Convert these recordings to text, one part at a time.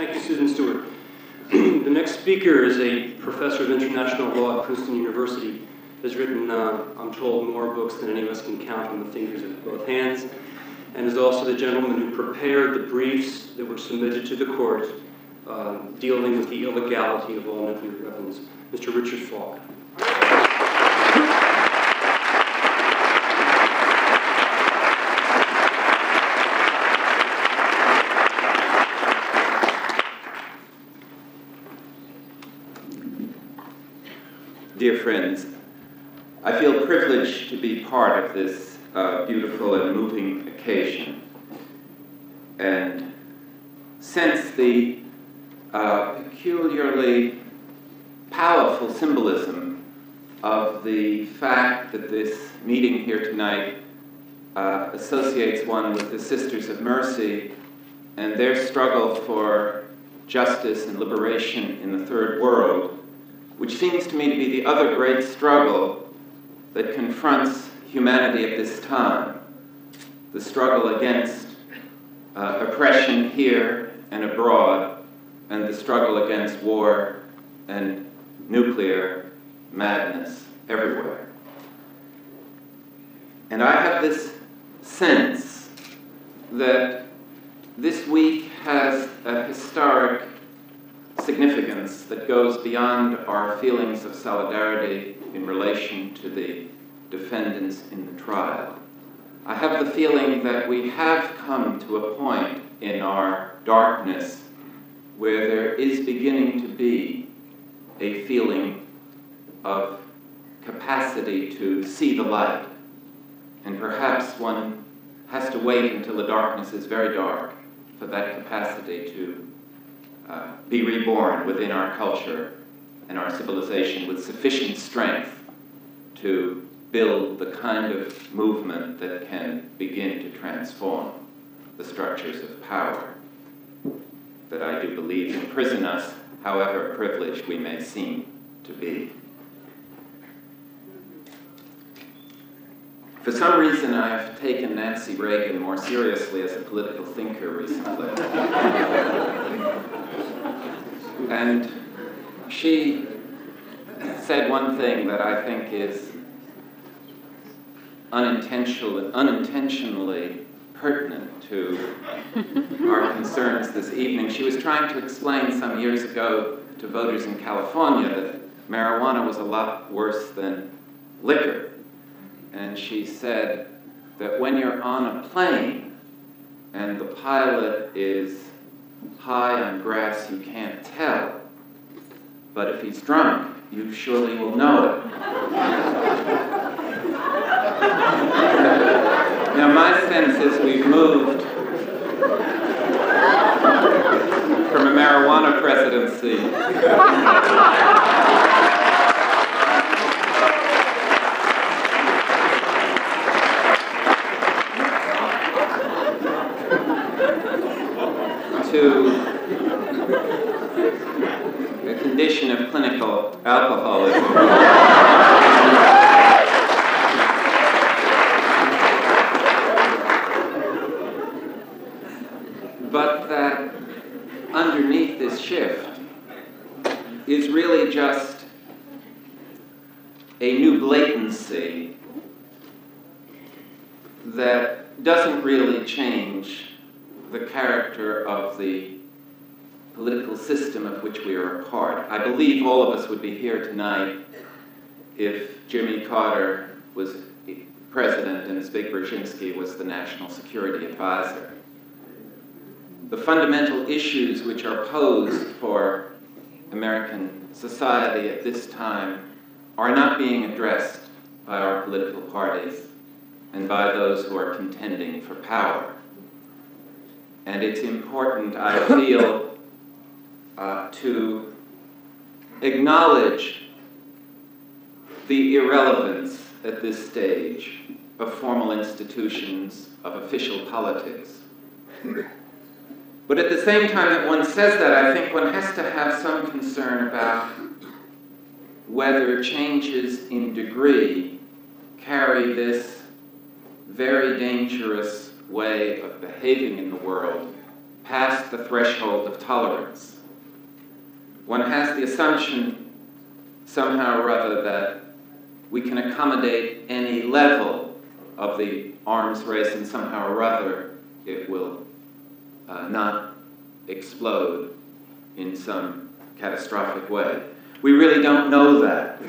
Thank you, Susan Stewart. the next speaker is a professor of international law at Princeton University. Has written, uh, I'm told, more books than any of us can count on the fingers of both hands, and is also the gentleman who prepared the briefs that were submitted to the court uh, dealing with the illegality of all nuclear weapons. Mr. Richard Falk. Dear friends, I feel privileged to be part of this uh, beautiful and moving occasion. And sense the uh, peculiarly powerful symbolism of the fact that this meeting here tonight uh, associates one with the Sisters of Mercy and their struggle for justice and liberation in the Third World which seems to me to be the other great struggle that confronts humanity at this time the struggle against uh, oppression here and abroad, and the struggle against war and nuclear madness everywhere. And I have this sense that this week has a historic significance that goes beyond our feelings of solidarity in relation to the defendants in the trial. I have the feeling that we have come to a point in our darkness where there is beginning to be a feeling of capacity to see the light. And perhaps one has to wait until the darkness is very dark for that capacity to uh, be reborn within our culture and our civilization with sufficient strength to build the kind of movement that can begin to transform the structures of power that I do believe imprison us, however privileged we may seem to be. For some reason, I've taken Nancy Reagan more seriously as a political thinker recently. And she said one thing that I think is unintentionally, unintentionally pertinent to our concerns this evening. She was trying to explain some years ago to voters in California that marijuana was a lot worse than liquor. And she said that when you're on a plane and the pilot is high on grass you can't tell. But if he's drunk, you surely will know it. now, my sense is we've moved from a marijuana presidency to a condition of clinical alcoholism. but that underneath this shift is really just a new blatancy that doesn't really change the character of the political system of which we are a part. I believe all of us would be here tonight if Jimmy Carter was president and Zbig Brzezinski was the national security advisor. The fundamental issues which are posed for American society at this time are not being addressed by our political parties and by those who are contending for power. And it's important, I feel, uh, to acknowledge the irrelevance at this stage of formal institutions, of official politics. But at the same time that one says that, I think one has to have some concern about whether changes in degree carry this very dangerous way of behaving in the world past the threshold of tolerance. One has the assumption, somehow or other, that we can accommodate any level of the arms race and somehow or other it will uh, not explode in some catastrophic way. We really don't know that.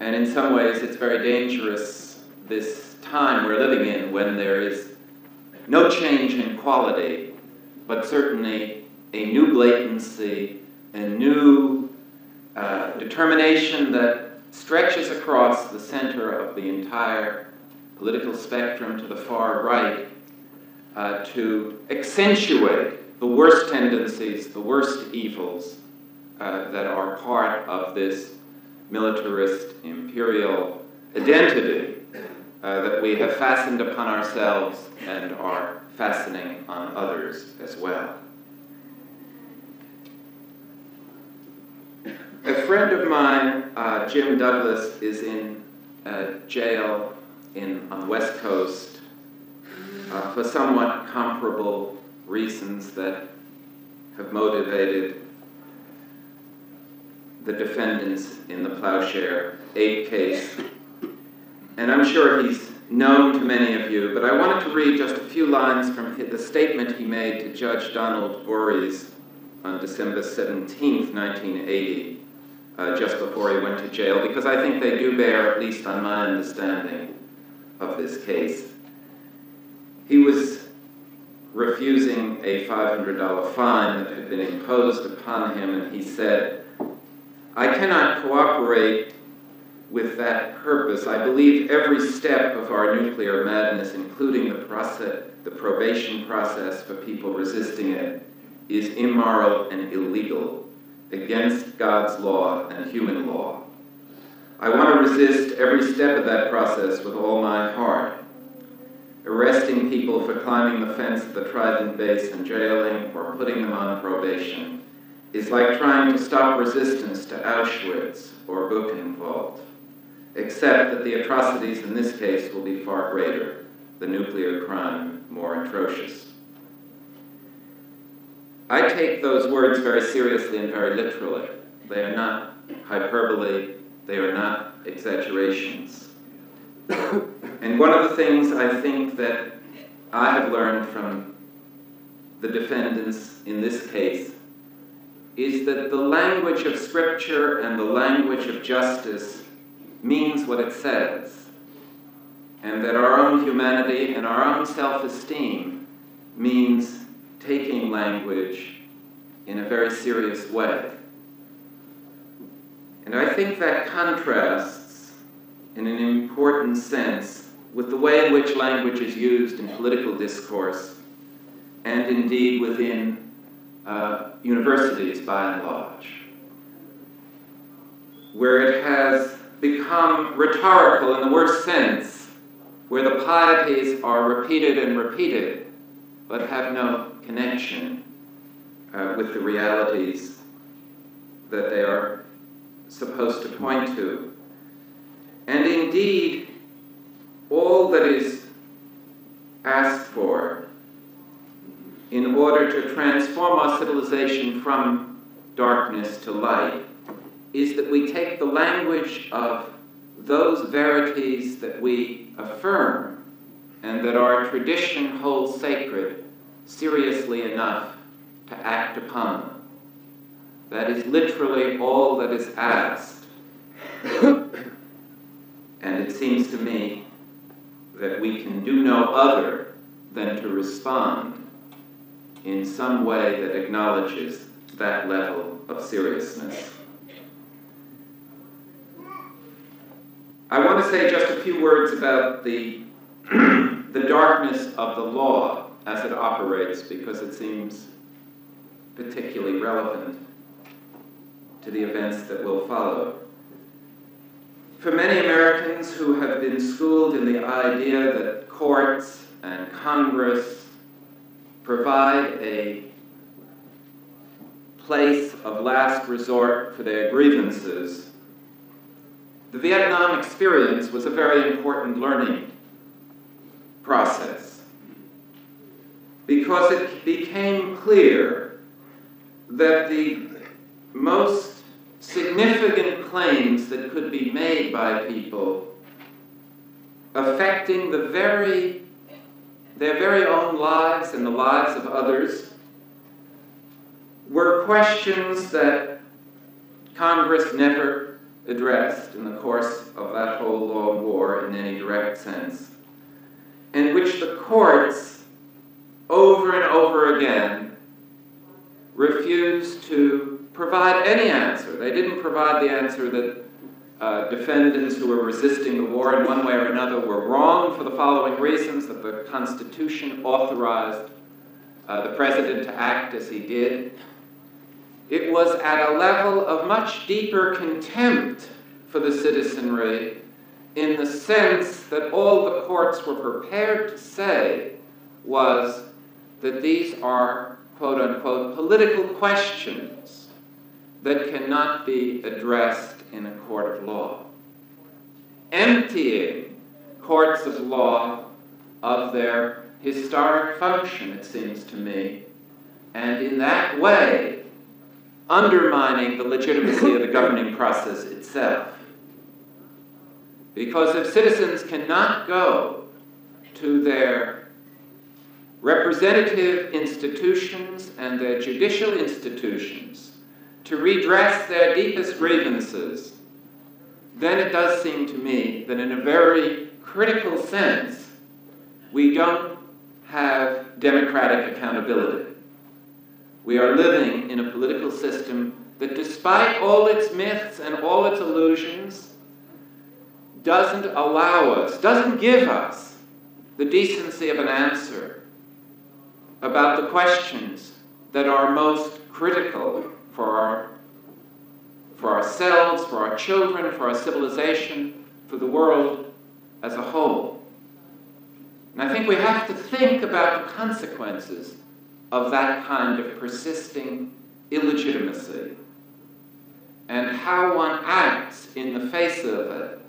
And in some ways, it's very dangerous this time we're living in when there is no change in quality, but certainly a new blatancy, a new uh, determination that stretches across the center of the entire political spectrum to the far right uh, to accentuate the worst tendencies, the worst evils uh, that are part of this militarist imperial identity uh, that we have fastened upon ourselves and are fastening on others as well. A friend of mine, uh, Jim Douglass, is in uh, jail in, on the West Coast uh, for somewhat comparable reasons that have motivated the defendants in the Plowshare 8 case. And I'm sure he's known to many of you, but I wanted to read just a few lines from the statement he made to Judge Donald Voorhees on December 17, 1980, uh, just before he went to jail, because I think they do bear, at least on my understanding of this case. He was refusing a $500 fine that had been imposed upon him, and he said, I cannot cooperate with that purpose. I believe every step of our nuclear madness, including the, process, the probation process for people resisting it, is immoral and illegal, against God's law and human law. I want to resist every step of that process with all my heart. Arresting people for climbing the fence at the Trident base and jailing or putting them on probation is like trying to stop resistance to Auschwitz or Buchenwald, except that the atrocities in this case will be far greater, the nuclear crime more atrocious. I take those words very seriously and very literally. They are not hyperbole, they are not exaggerations. and one of the things I think that I have learned from the defendants in this case is that the language of Scripture and the language of justice means what it says, and that our own humanity and our own self esteem means taking language in a very serious way. And I think that contrasts in an important sense with the way in which language is used in political discourse and indeed within uh, universities by and large, where it has become rhetorical in the worst sense, where the pieties are repeated and repeated, but have no connection uh, with the realities that they are supposed to point to. And indeed, all that is asked for in order to transform our civilization from darkness to light is that we take the language of those verities that we affirm and that our tradition holds sacred seriously enough to act upon. That is literally all that is asked. and it seems to me that we can do no other than to respond in some way that acknowledges that level of seriousness. I want to say just a few words about the, the darkness of the law as it operates because it seems particularly relevant to the events that will follow. For many Americans who have been schooled in the idea that courts and Congress provide a place of last resort for their grievances, the Vietnam experience was a very important learning process because it became clear that the most significant claims that could be made by people affecting the very their very own lives and the lives of others were questions that Congress never addressed in the course of that whole long war in any direct sense, and which the courts over and over again refused to provide any answer. They didn't provide the answer that uh, defendants who were resisting the war in one way or another were wrong for the following reasons that the Constitution authorized uh, the president to act as he did. It was at a level of much deeper contempt for the citizenry in the sense that all the courts were prepared to say was that these are, quote unquote, political questions that cannot be addressed in a court of law, emptying courts of law of their historic function, it seems to me, and in that way undermining the legitimacy of the governing process itself. Because if citizens cannot go to their representative institutions and their judicial institutions to redress their deepest grievances, then it does seem to me that in a very critical sense, we don't have democratic accountability. We are living in a political system that, despite all its myths and all its illusions, doesn't allow us, doesn't give us the decency of an answer about the questions that are most critical for, our, for ourselves, for our children, for our civilization, for the world as a whole. And I think we have to think about the consequences of that kind of persisting illegitimacy and how one acts in the face of it.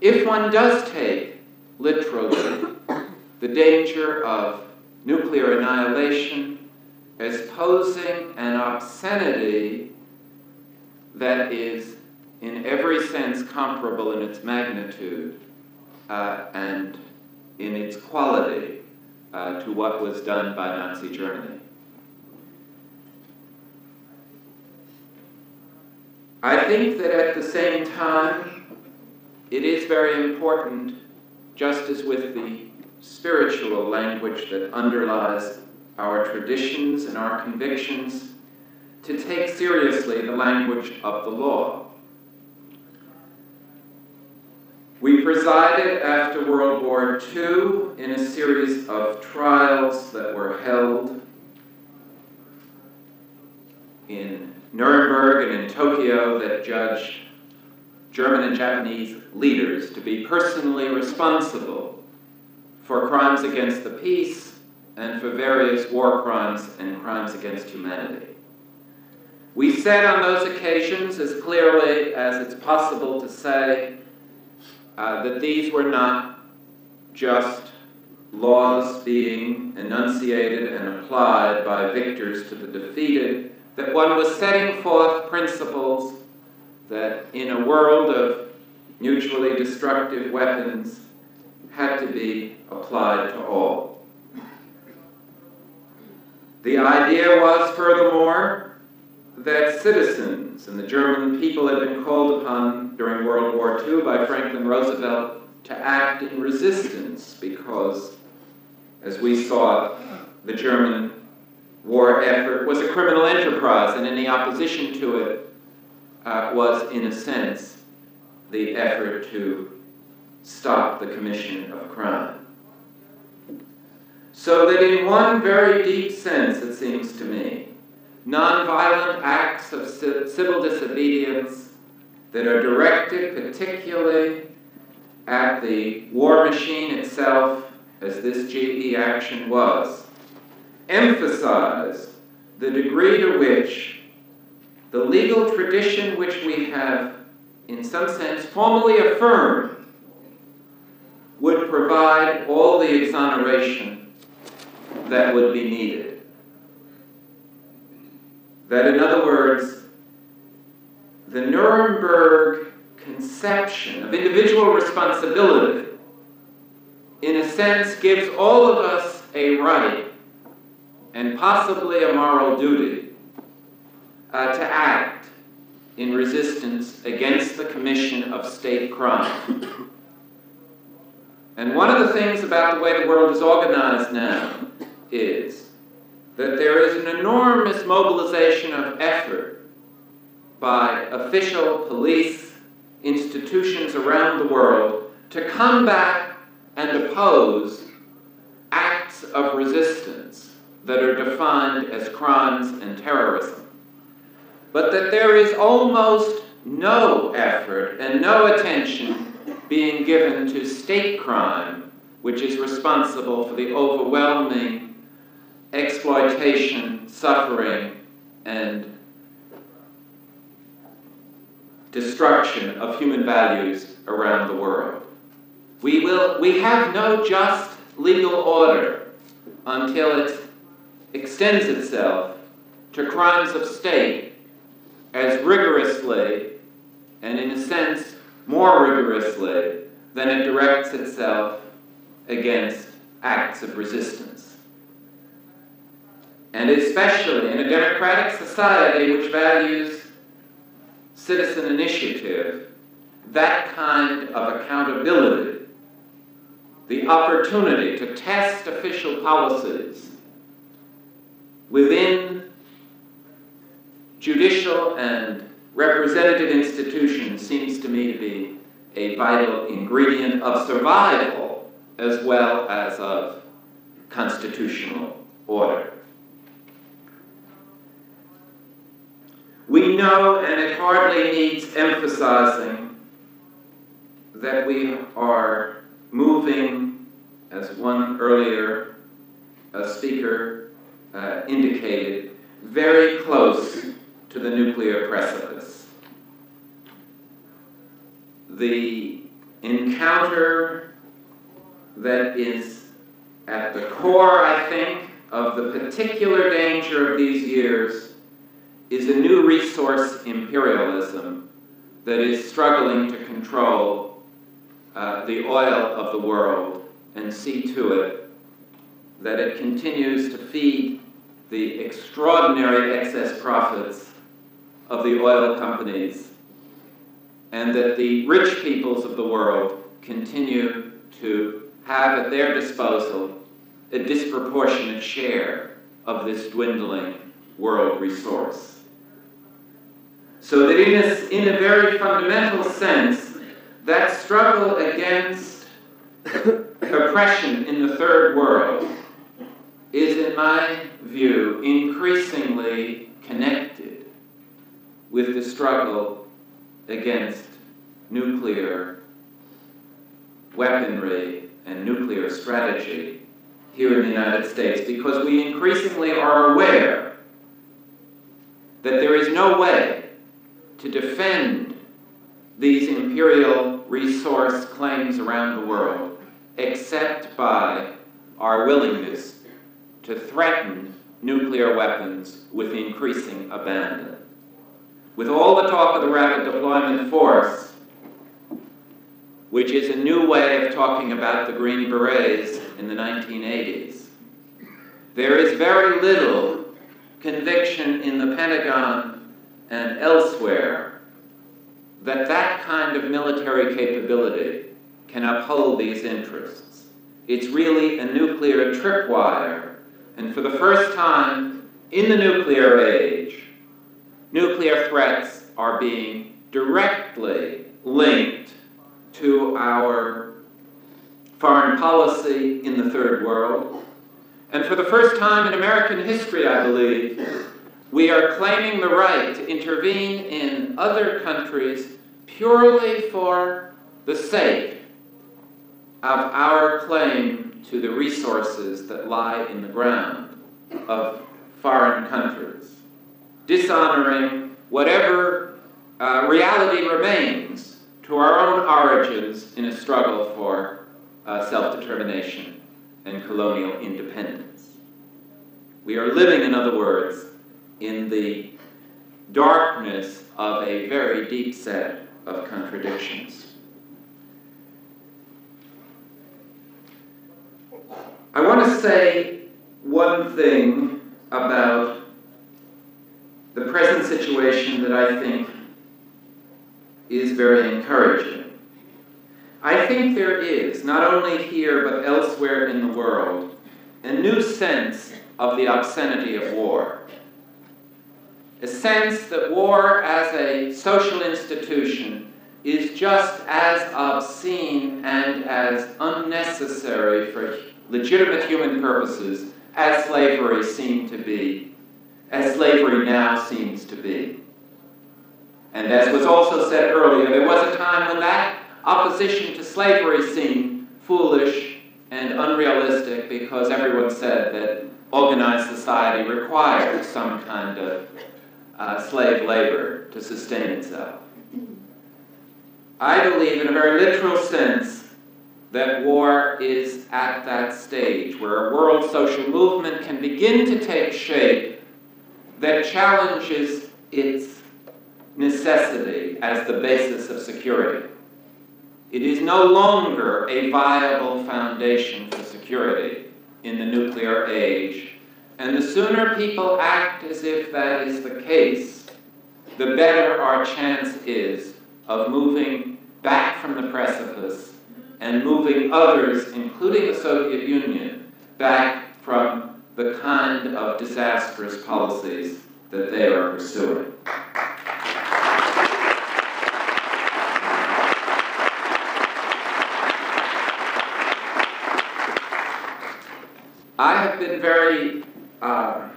If one does take literally the danger of nuclear annihilation as posing an obscenity that is in every sense comparable in its magnitude uh, and in its quality uh, to what was done by Nazi Germany. I think that at the same time, it is very important, just as with the spiritual language that underlies our traditions and our convictions, to take seriously the language of the law. We presided after World War II in a series of trials that were held in Nuremberg and in Tokyo that judged German and Japanese leaders to be personally responsible for crimes against the peace and for various war crimes and crimes against humanity. We said on those occasions, as clearly as it's possible to say, uh, that these were not just laws being enunciated and applied by victors to the defeated, that one was setting forth principles that in a world of mutually destructive weapons had to be applied to all. The idea was, furthermore, that citizens and the German people had been called upon during World War II by Franklin Roosevelt to act in resistance because, as we saw, the German war effort was a criminal enterprise, and any opposition to it uh, was, in a sense, the effort to stop the commission of crime. So that in one very deep sense, it seems to me, nonviolent acts of civil disobedience that are directed particularly at the war machine itself, as this GE action was, emphasize the degree to which the legal tradition which we have, in some sense, formally affirmed would provide all the exoneration that would be needed. That, in other words, the Nuremberg conception of individual responsibility, in a sense, gives all of us a right and possibly a moral duty uh, to act in resistance against the commission of state crime. And one of the things about the way the world is organized now is that there is an enormous mobilization of effort by official police institutions around the world to combat and oppose acts of resistance that are defined as crimes and terrorism. But that there is almost no effort and no attention being given to state crime, which is responsible for the overwhelming exploitation, suffering, and destruction of human values around the world. We, will, we have no just legal order until it extends itself to crimes of state as rigorously and, in a sense, more rigorously than it directs itself against acts of resistance. And especially in a democratic society which values citizen initiative, that kind of accountability, the opportunity to test official policies within judicial and representative institution seems to me to be a vital ingredient of survival as well as of constitutional order. We know, and it hardly needs emphasizing, that we are moving, as one earlier uh, speaker uh, indicated, very close to the nuclear precipice. The encounter that is at the core, I think, of the particular danger of these years is a new resource imperialism that is struggling to control uh, the oil of the world and see to it that it continues to feed the extraordinary excess profits of the oil companies and that the rich peoples of the world continue to have at their disposal a disproportionate share of this dwindling world resource. So that in a, in a very fundamental sense, that struggle against oppression in the third world is, in my view, increasingly connected with the struggle against nuclear weaponry and nuclear strategy here in the United States because we increasingly are aware that there is no way to defend these imperial resource claims around the world except by our willingness to threaten nuclear weapons with increasing abandon. With all the talk of the rapid deployment force, which is a new way of talking about the Green Berets in the 1980s, there is very little conviction in the Pentagon and elsewhere that that kind of military capability can uphold these interests. It's really a nuclear tripwire, and for the first time in the nuclear age, nuclear threats are being directly linked to our foreign policy in the third world. And for the first time in American history, I believe, we are claiming the right to intervene in other countries purely for the sake of our claim to the resources that lie in the ground of foreign countries, dishonoring whatever uh, reality remains to our own origins in a struggle for uh, self determination and colonial independence. We are living, in other words, in the darkness of a very deep set of contradictions. I want to say one thing about the present situation that I think is very encouraging. I think there is, not only here but elsewhere in the world, a new sense of the obscenity of war. A sense that war as a social institution is just as obscene and as unnecessary for legitimate human purposes as slavery seemed to be, as slavery now seems to be. And as was also said earlier, there was a time when that opposition to slavery seemed foolish and unrealistic because everyone said that organized society required some kind of uh, slave labor to sustain itself. I believe, in a very literal sense, that war is at that stage where a world social movement can begin to take shape that challenges its necessity as the basis of security. It is no longer a viable foundation for security in the nuclear age. And the sooner people act as if that is the case, the better our chance is of moving back from the precipice and moving others, including the Soviet Union, back from the kind of disastrous policies that they are pursuing. I have been very uh,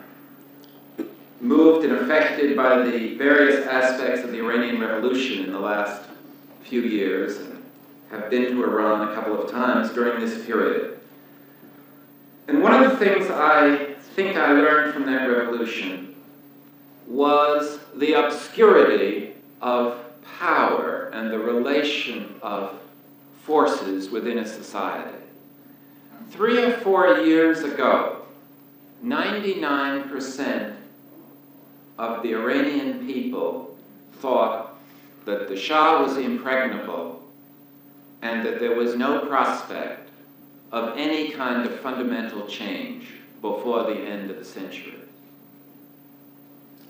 moved and affected by the various aspects of the Iranian Revolution in the last few years and have been to Iran a couple of times during this period. And one of the things I think I learned from that revolution was the obscurity of power and the relation of forces within a society. Three or four years ago, 99% of the Iranian people thought that the Shah was impregnable and that there was no prospect of any kind of fundamental change before the end of the century.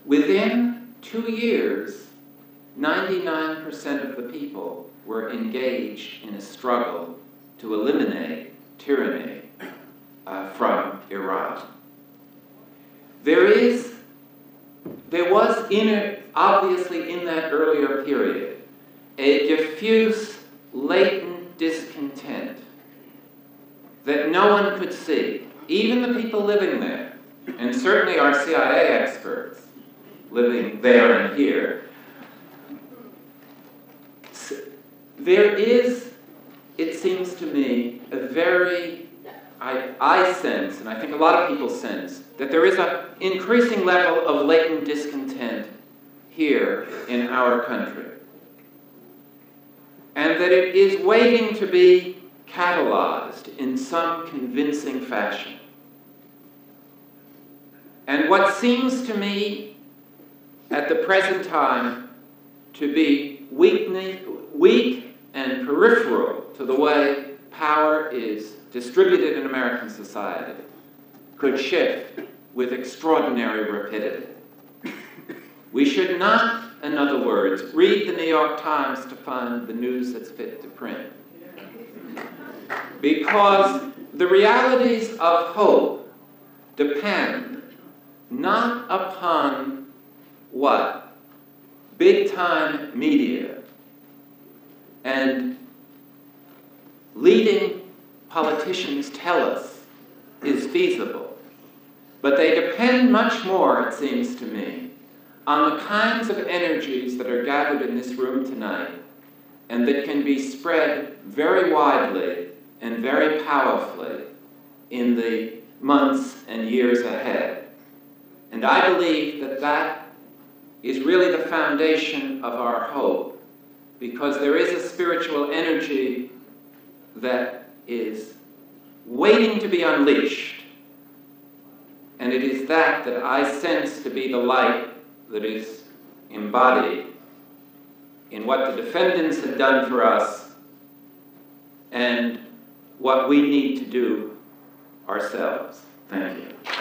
Within two years, 99% of the people were engaged in a struggle to eliminate tyranny uh, from Iran. There is, there was in obviously in that earlier period, a diffuse, latent discontent that no one could see, even the people living there, and certainly our CIA experts living there and here. There is it seems to me a very, I, I sense, and I think a lot of people sense, that there is an increasing level of latent discontent here in our country. And that it is waiting to be catalyzed in some convincing fashion. And what seems to me at the present time to be weak and peripheral to the way power is distributed in American society could shift with extraordinary rapidity. We should not, in other words, read the New York Times to find the news that's fit to print. Because the realities of hope depend not upon what big time media and leading politicians tell us is feasible. But they depend much more, it seems to me, on the kinds of energies that are gathered in this room tonight and that can be spread very widely and very powerfully in the months and years ahead. And I believe that that is really the foundation of our hope because there is a spiritual energy that is waiting to be unleashed. And it is that that I sense to be the light that is embodied in what the defendants have done for us and what we need to do ourselves. Thank you.